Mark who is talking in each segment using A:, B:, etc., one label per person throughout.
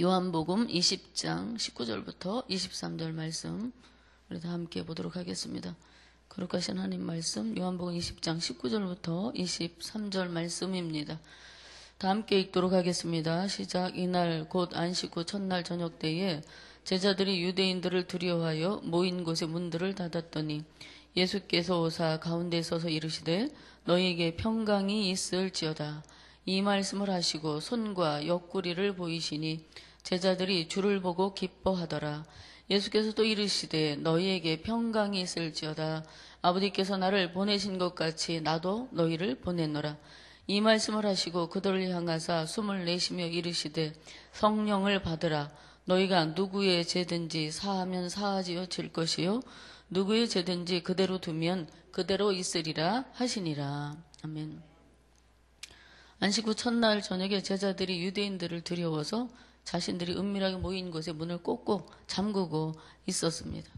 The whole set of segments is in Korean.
A: 요한복음 20장 19절부터 23절 말씀 우리 다 함께 보도록 하겠습니다. 거룩하신 하나님 말씀 요한복음 20장 19절부터 23절 말씀입니다. 다 함께 읽도록 하겠습니다. 시작 이날 곧 안식 후 첫날 저녁 때에 제자들이 유대인들을 두려워하여 모인 곳의 문들을 닫았더니 예수께서 오사 가운데 서서 이르시되 너희에게 평강이 있을지어다. 이 말씀을 하시고 손과 옆구리를 보이시니 제자들이 주를 보고 기뻐하더라. 예수께서 또 이르시되 너희에게 평강이 있을지어다. 아버지께서 나를 보내신 것 같이 나도 너희를 보냈노라. 이 말씀을 하시고 그들을 향하사 숨을 내쉬며 이르시되 성령을 받으라. 너희가 누구의 죄든지 사하면 사하지어 질 것이요 누구의 죄든지 그대로 두면 그대로 있으리라 하시니라. 아멘. 안식 후 첫날 저녁에 제자들이 유대인들을 두려워서 자신들이 은밀하게 모인 곳에 문을 꼭꼭 잠그고 있었습니다.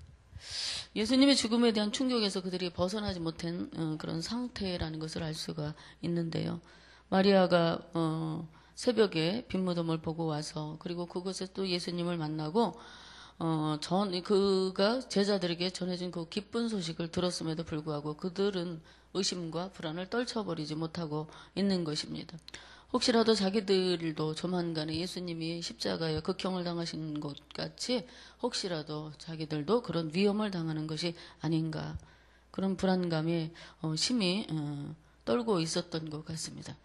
A: 예수님의 죽음에 대한 충격에서 그들이 벗어나지 못한 어, 그런 상태라는 것을 알 수가 있는데요. 마리아가 어, 새벽에 빈무덤을 보고 와서 그리고 그곳에 또 예수님을 만나고 어, 전 그가 제자들에게 전해진 그 기쁜 소식을 들었음에도 불구하고 그들은 의심과 불안을 떨쳐버리지 못하고 있는 것입니다. 혹시라도 자기들도 조만간에 예수님이 십자가에 극형을 당하신 것 같이 혹시라도 자기들도 그런 위험을 당하는 것이 아닌가 그런 불안감에 어, 심히 어, 떨고 있었던 것 같습니다.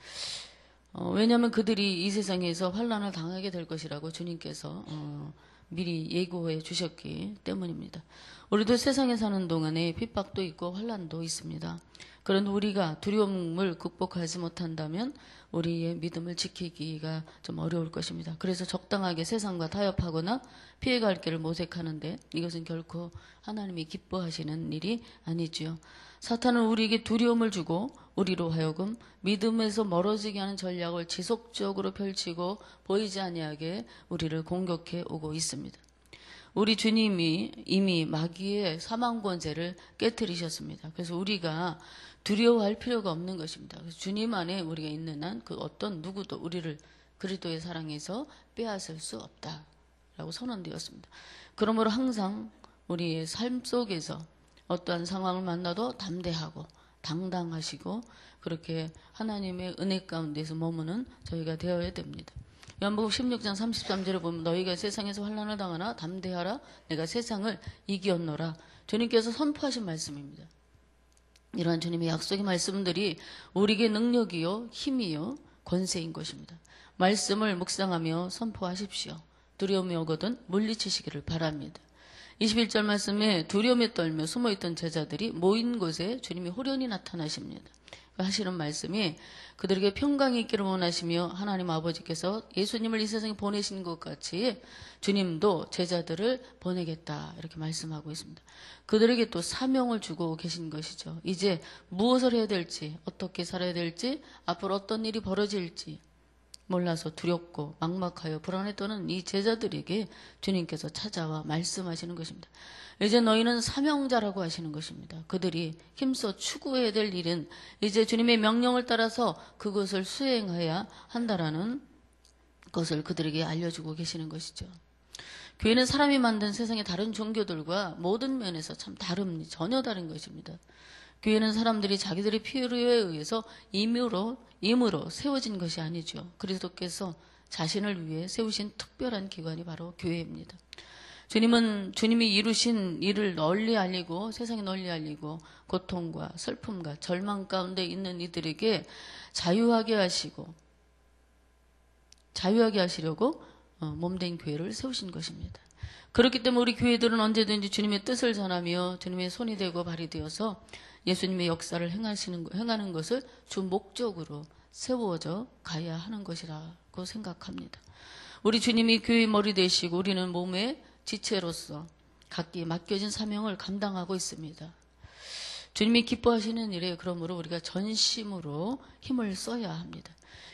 A: 어, 왜냐하면 그들이 이 세상에서 환란을 당하게 될 것이라고 주님께서 어, 미리 예고해 주셨기 때문입니다. 우리도 세상에 사는 동안에 핍박도 있고 환란도 있습니다. 그런 우리가 두려움을 극복하지 못한다면 우리의 믿음을 지키기가 좀 어려울 것입니다. 그래서 적당하게 세상과 타협하거나 피해갈 길을 모색하는데 이것은 결코 하나님이 기뻐하시는 일이 아니지요. 사탄은 우리에게 두려움을 주고 우리로 하여금 믿음에서 멀어지게 하는 전략을 지속적으로 펼치고 보이지 아니하게 우리를 공격해 오고 있습니다. 우리 주님이 이미 마귀의 사망 권세를 깨뜨리셨습니다. 그래서 우리가 두려워할 필요가 없는 것입니다. 주님 안에 우리가 있는 한 그 어떤 누구도 우리를 그리스도의 사랑에서 빼앗을 수 없다라고 선언되었습니다. 그러므로 항상 우리의 삶 속에서 어떠한 상황을 만나도 담대하고 당당하시고 그렇게 하나님의 은혜 가운데서 머무는 저희가 되어야 됩니다. 요한복음 16장 33절에 보면 너희가 세상에서 환란을 당하나 담대하라 내가 세상을 이기었노라 주님께서 선포하신 말씀입니다. 이러한 주님의 약속의 말씀들이 우리에게 능력이요, 힘이요, 권세인 것입니다. 말씀을 묵상하며 선포하십시오. 두려움이 오거든 물리치시기를 바랍니다. 21절 말씀에 두려움에 떨며 숨어있던 제자들이 모인 곳에 주님이 호련히 나타나십니다. 하시는 말씀이 그들에게 평강이 있기를 원하시며 하나님 아버지께서 예수님을 이 세상에 보내신 것 같이 주님도 제자들을 보내겠다 이렇게 말씀하고 있습니다. 그들에게 또 사명을 주고 계신 것이죠. 이제 무엇을 해야 될지 어떻게 살아야 될지 앞으로 어떤 일이 벌어질지 몰라서 두렵고 막막하여 떠는 이 제자들에게 주님께서 찾아와 말씀하시는 것입니다. 이제 너희는 사명자라고 하시는 것입니다. 그들이 힘써 추구해야 될 일은 이제 주님의 명령을 따라서 그것을 수행해야 한다라는 것을 그들에게 알려주고 계시는 것이죠. 교회는 사람이 만든 세상의 다른 종교들과 모든 면에서 참 다릅니다. 전혀 다른 것입니다. 교회는 사람들이 자기들의 필요에 의해서 임으로, 임으로 세워진 것이 아니죠. 그리스도께서 자신을 위해 세우신 특별한 기관이 바로 교회입니다. 주님은 주님이 이루신 일을 널리 알리고 세상에 널리 알리고 고통과 슬픔과 절망 가운데 있는 이들에게 자유하게 하시고 자유하게 하시려고 어, 몸된 교회를 세우신 것입니다. 그렇기 때문에 우리 교회들은 언제든지 주님의 뜻을 전하며 주님의 손이 되고 발이 되어서 예수님의 역사를 행하시는 행하는 것을 주 목적으로 세워져 가야 하는 것이라고 생각합니다. 우리 주님이 교회 머리 되시고 우리는 몸의 지체로서 각기 맡겨진 사명을 감당하고 있습니다. 주님이 기뻐하시는 일에 그러므로 우리가 전심으로 힘을 써야 합니다.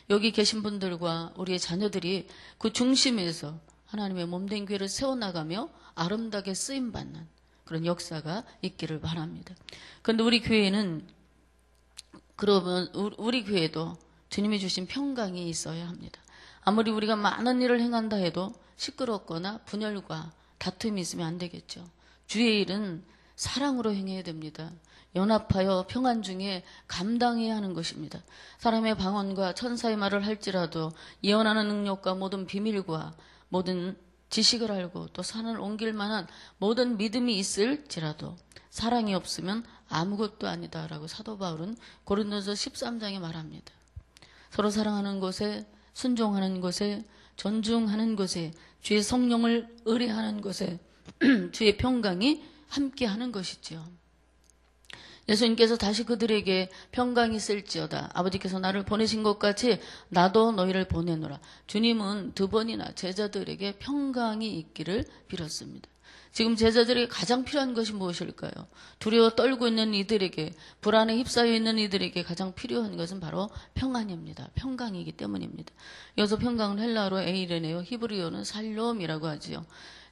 A: 여기 계신 분들과 우리의 자녀들이 그 중심에서 하나님의 몸된 교회를 세워나가며 아름답게 쓰임받는 그런 역사가 있기를 바랍니다. 그런데 우리 교회는 그러면 우리 교회도 주님이 주신 평강이 있어야 합니다. 아무리 우리가 많은 일을 행한다 해도 시끄럽거나 분열과 다툼이 있으면 안 되겠죠. 주의 일은 사랑으로 행해야 됩니다. 연합하여 평안 중에 감당해야 하는 것입니다. 사람의 방언과 천사의 말을 할지라도 예언하는 능력과 모든 비밀과 모든 지식을 알고 또 산을 옮길 만한 모든 믿음이 있을지라도 사랑이 없으면 아무것도 아니다라고 사도 바울은 고린도서 13장에 말합니다. 서로 사랑하는 곳에 순종하는 곳에 존중하는 곳에 주의 성령을 의뢰하는 곳에 주의 평강이 함께하는 것이지요. 예수님께서 다시 그들에게 평강이 있을지어다. 아버지께서 나를 보내신 것 같이 나도 너희를 보내노라. 주님은 두 번이나 제자들에게 평강이 있기를 빌었습니다. 지금 제자들에게 가장 필요한 것이 무엇일까요? 두려워 떨고 있는 이들에게, 불안에 휩싸여 있는 이들에게 가장 필요한 것은 바로 평안입니다. 평강이기 때문입니다. 여기서 평강은 헬라어로 에이레네요. 히브리어는 살롬이라고 하지요.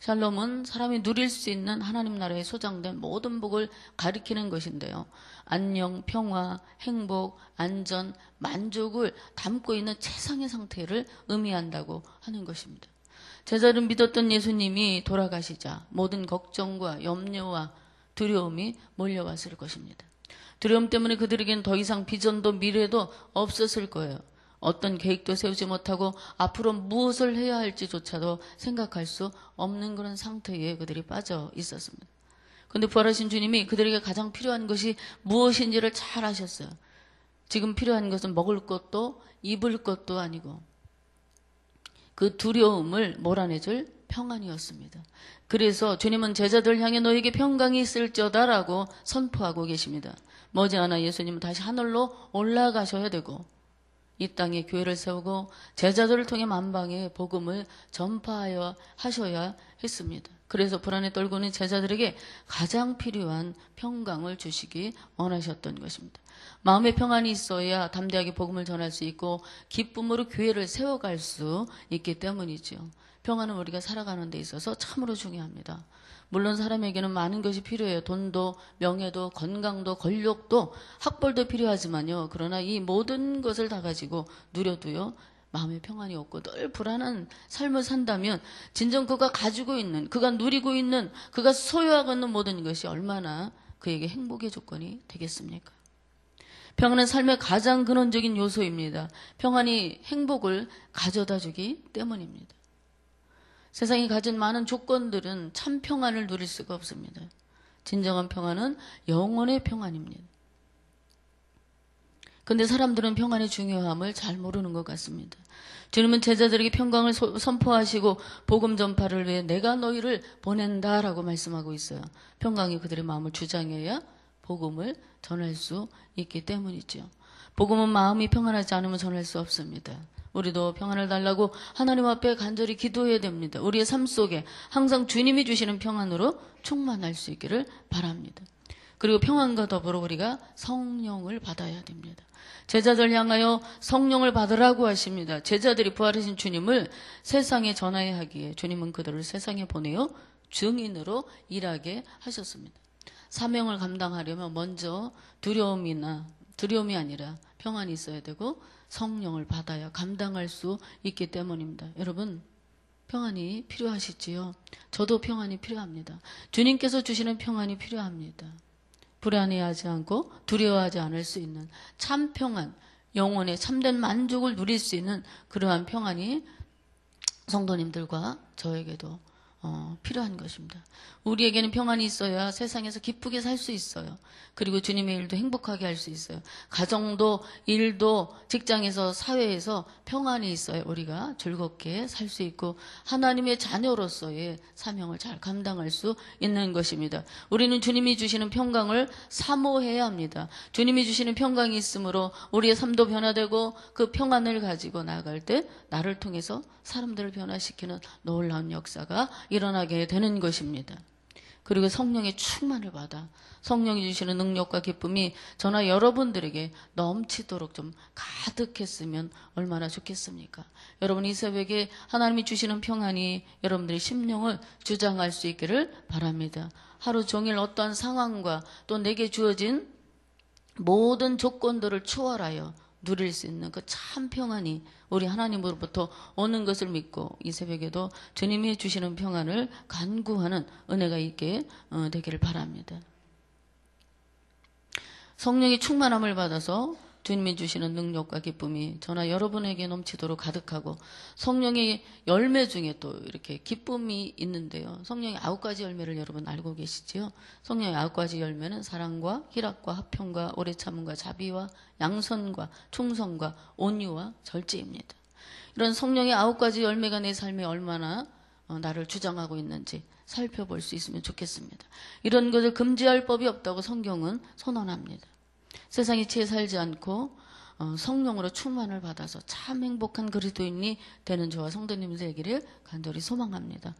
A: 샬롬은 사람이 누릴 수 있는 하나님 나라에 소장된 모든 복을 가리키는 것인데요. 안녕, 평화, 행복, 안전, 만족을 담고 있는 최상의 상태를 의미한다고 하는 것입니다. 제자를 믿었던 예수님이 돌아가시자 모든 걱정과 염려와 두려움이 몰려왔을 것입니다. 두려움 때문에 그들에게는 더 이상 비전도 미래도 없었을 거예요. 어떤 계획도 세우지 못하고 앞으로 무엇을 해야 할지조차도 생각할 수 없는 그런 상태에 그들이 빠져 있었습니다. 근데 부활하신 주님이 그들에게 가장 필요한 것이 무엇인지를 잘 아셨어요. 지금 필요한 것은 먹을 것도 입을 것도 아니고 그 두려움을 몰아내줄 평안이었습니다. 그래서 주님은 제자들 향해 너에게 평강이 있을지어다라고 선포하고 계십니다. 머지않아 예수님은 다시 하늘로 올라가셔야 되고 이 땅에 교회를 세우고 제자들을 통해 만방에 복음을 전파하여 하셔야 했습니다. 그래서 불안에 떨고 있는 제자들에게 가장 필요한 평강을 주시기 원하셨던 것입니다. 마음의 평안이 있어야 담대하게 복음을 전할 수 있고 기쁨으로 교회를 세워갈 수 있기 때문이죠. 평안은 우리가 살아가는 데 있어서 참으로 중요합니다. 물론 사람에게는 많은 것이 필요해요. 돈도, 명예도, 건강도, 권력도, 학벌도 필요하지만요. 그러나 이 모든 것을 다 가지고 누려도요. 마음의 평안이 없고 늘 불안한 삶을 산다면 진정 그가 가지고 있는, 그가 누리고 있는, 그가 소유하고 있는 모든 것이 얼마나 그에게 행복의 조건이 되겠습니까? 평안은 삶의 가장 근원적인 요소입니다. 평안이 행복을 가져다 주기 때문입니다. 세상이 가진 많은 조건들은 참 평안을 누릴 수가 없습니다. 진정한 평안은 영원의 평안입니다. 근데 사람들은 평안의 중요함을 잘 모르는 것 같습니다. 주님은 제자들에게 평강을 선포하시고 복음 전파를 위해 내가 너희를 보낸다라고 말씀하고 있어요. 평강이 그들의 마음을 주장해야 복음을 전할 수 있기 때문이죠. 복음은 마음이 평안하지 않으면 전할 수 없습니다. 우리도 평안을 달라고 하나님 앞에 간절히 기도해야 됩니다. 우리의 삶 속에 항상 주님이 주시는 평안으로 충만할 수 있기를 바랍니다. 그리고 평안과 더불어 우리가 성령을 받아야 됩니다. 제자들 향하여 성령을 받으라고 하십니다. 제자들이 부활하신 주님을 세상에 전하야 하기에 주님은 그들을 세상에 보내어 증인으로 일하게 하셨습니다. 사명을 감당하려면 먼저 두려움이나 두려움이 아니라 평안이 있어야 되고 성령을 받아야 감당할 수 있기 때문입니다. 여러분, 평안이 필요하시지요? 저도 평안이 필요합니다. 주님께서 주시는 평안이 필요합니다. 불안해하지 않고 두려워하지 않을 수 있는 참 평안, 영혼의 참된 만족을 누릴 수 있는 그러한 평안이 성도님들과 저에게도 어, 필요한 것입니다. 우리에게는 평안이 있어야 세상에서 기쁘게 살 수 있어요. 그리고 주님의 일도 행복하게 할 수 있어요. 가정도, 일도, 직장에서, 사회에서 평안이 있어야 우리가 즐겁게 살 수 있고 하나님의 자녀로서의 사명을 잘 감당할 수 있는 것입니다. 우리는 주님이 주시는 평강을 사모해야 합니다. 주님이 주시는 평강이 있으므로 우리의 삶도 변화되고 그 평안을 가지고 나아갈 때 나를 통해서 사람들을 변화시키는 놀라운 역사가 일어나게 되는 것입니다. 그리고 성령의 충만을 받아 성령이 주시는 능력과 기쁨이 저나 여러분들에게 넘치도록 좀 가득했으면 얼마나 좋겠습니까? 여러분 이 새벽에 하나님이 주시는 평안이 여러분들의 심령을 주장할 수 있기를 바랍니다. 하루 종일 어떠한 상황과 또 내게 주어진 모든 조건들을 초월하여 누릴 수 있는 그 참 평안이 우리 하나님으로부터 오는 것을 믿고 이 새벽에도 주님이 주시는 평안을 간구하는 은혜가 있게 어, 되기를 바랍니다. 성령의 충만함을 받아서 주님이 주시는 능력과 기쁨이 저나 여러분에게 넘치도록 가득하고 성령의 열매 중에 또 이렇게 기쁨이 있는데요. 성령의 아홉 가지 열매를 여러분 알고 계시지요? 성령의 아홉 가지 열매는 사랑과 희락과 화평과 오래 참음과 자비와 양선과 충성과 온유와 절제입니다. 이런 성령의 아홉 가지 열매가 내 삶에 얼마나 어, 나를 주장하고 있는지 살펴볼 수 있으면 좋겠습니다. 이런 것을 금지할 법이 없다고 성경은 선언합니다. 세상에 채 살지 않고 어, 성령으로 충만을 받아서 참 행복한 그리스도인이 되는 저와 성도님 되기를 간절히 소망합니다.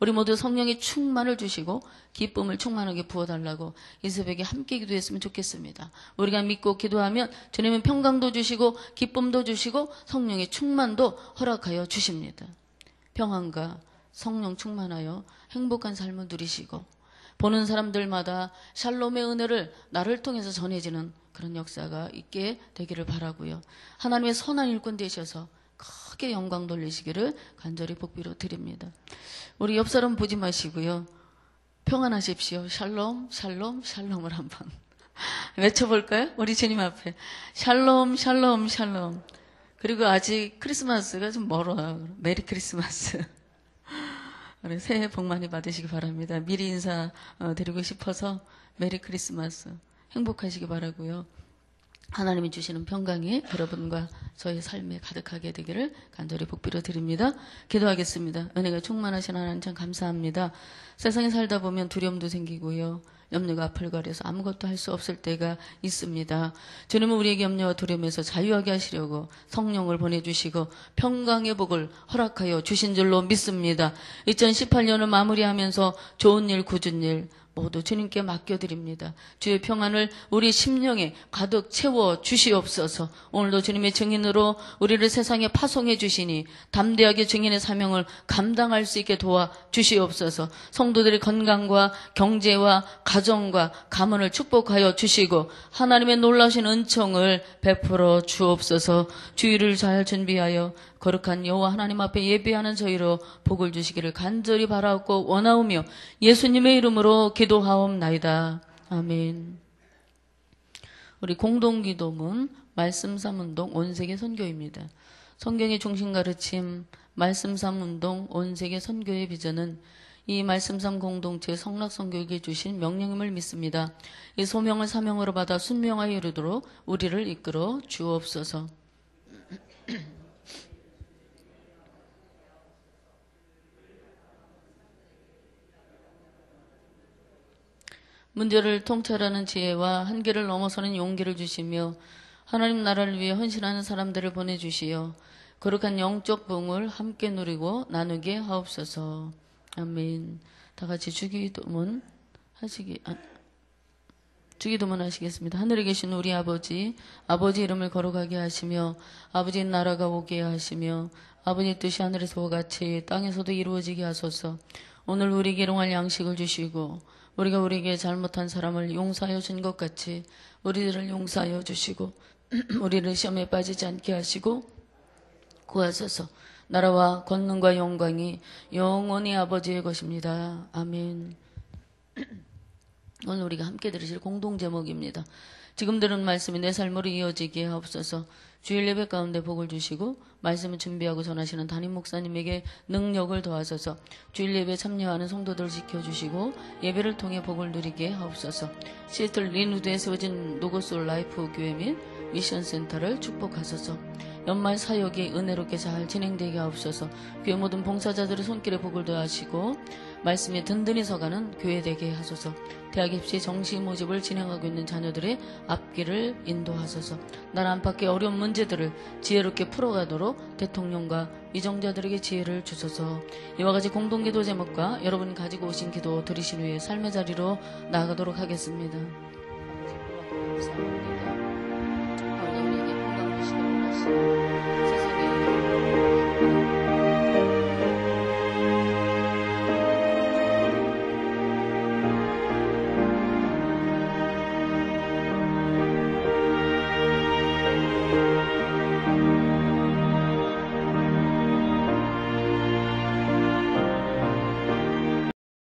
A: 우리 모두 성령의 충만을 주시고 기쁨을 충만하게 부어달라고 이 새벽에 함께 기도했으면 좋겠습니다. 우리가 믿고 기도하면 주님은 평강도 주시고 기쁨도 주시고 성령의 충만도 허락하여 주십니다. 평안과 성령 충만하여 행복한 삶을 누리시고 보는 사람들마다 샬롬의 은혜를 나를 통해서 전해지는 그런 역사가 있게 되기를 바라고요. 하나님의 선한 일꾼 되셔서 크게 영광 돌리시기를 간절히 복비로 드립니다. 우리 옆 사람 보지 마시고요. 평안하십시오. 샬롬, 샬롬, 샬롬을 한번 외쳐볼까요? 우리 주님 앞에 샬롬, 샬롬, 샬롬. 그리고 아직 크리스마스가 좀 멀어요. Merry Christmas. 새해 복 많이 받으시기 바랍니다. 미리 인사 어, 드리고 싶어서 Merry Christmas. 행복하시기 바라고요. 하나님이 주시는 평강이 여러분과 저의 삶에 가득하게 되기를 간절히 복비로 드립니다. 기도하겠습니다. 은혜가 충만하신 하나님 참 감사합니다. 세상에 살다 보면 두려움도 생기고요. 염려가 앞을 가려서 아무것도 할 수 없을 때가 있습니다. 주님은 우리에게 염려와 두려움에서 자유하게 하시려고 성령을 보내주시고 평강의 복을 허락하여 주신 줄로 믿습니다. 2018년을 마무리하면서 좋은 일, 굳은 일, 모두 주님께 맡겨드립니다. 주의 평안을 우리 심령에 가득 채워 주시옵소서. 오늘도 주님의 증인으로 우리를 세상에 파송해 주시니 담대하게 증인의 사명을 감당할 수 있게 도와 주시옵소서. 성도들의 건강과 경제와 가정과 가문을 축복하여 주시고 하나님의 놀라신 은총을 베풀어 주옵소서. 주의를 잘 준비하여 거룩한 여호와 하나님 앞에 예배하는 저희로 복을 주시기를 간절히 바라옵고 원하오며 예수님의 이름으로 기도하옵나이다. 아멘. 우리 공동기도문 말씀 삼운동 온세계 선교입니다. 성경의 중심 가르침 말씀 삼운동 온세계 선교의 비전은 이 말씀삼 공동체 성락선교에게 주신 명령임을 믿습니다. 이 소명을 사명으로 받아 순명하여 이르도록 우리를 이끌어 주옵소서. 문제를 통찰하는 지혜와 한계를 넘어서는 용기를 주시며 하나님 나라를 위해 헌신하는 사람들을 보내주시어 거룩한 영적 봉을 함께 누리고 나누게 하옵소서. 아멘. 다 같이 주기도문 하시기 아, 주기도문 하시겠습니다. 하늘에 계신 우리 아버지, 아버지 이름을 거룩하게 하시며 아버지 나라가 오게 하시며 아버지 뜻이 하늘에서와 같이 땅에서도 이루어지게 하소서. 오늘 우리에게 일용할 양식을 주시고 우리가 우리에게 잘못한 사람을 용서하여 준 것 같이 우리들을 용서하여 주시고 우리를 시험에 빠지지 않게 하시고 구하소서 나라와 권능과 영광이 영원히 아버지의 것입니다. 아멘. 오늘 우리가 함께 들으실 공동 제목입니다. 지금 들은 말씀이 내 삶으로 이어지게 하옵소서. 주일 예배 가운데 복을 주시고 말씀을 준비하고 전하시는 담임 목사님에게 능력을 더하소서. 주일 예배 참여하는 성도들을 지켜주시고 예배를 통해 복을 누리게 하옵소서. 시애틀 린우드에 세워진 노고솔 라이프 교회 및 미션 센터를 축복하소서. 연말 사역이 은혜롭게 잘 진행되게 하옵소서. 교회 모든 봉사자들의 손길에 복을 더하시고 말씀에 든든히 서가는 교회 되게 하소서. 대학 입시 정시 모집을 진행하고 있는 자녀들의 앞길을 인도하소서. 나라 안팎의 어려운 문제들을 지혜롭게 풀어가도록 대통령과 위정자들에게 지혜를 주소서. 이와 같이 공동기도 제목과 여러분이 가지고 오신 기도 들으신 후에 삶의 자리로 나아가도록 하겠습니다. 감사합니다. 우리에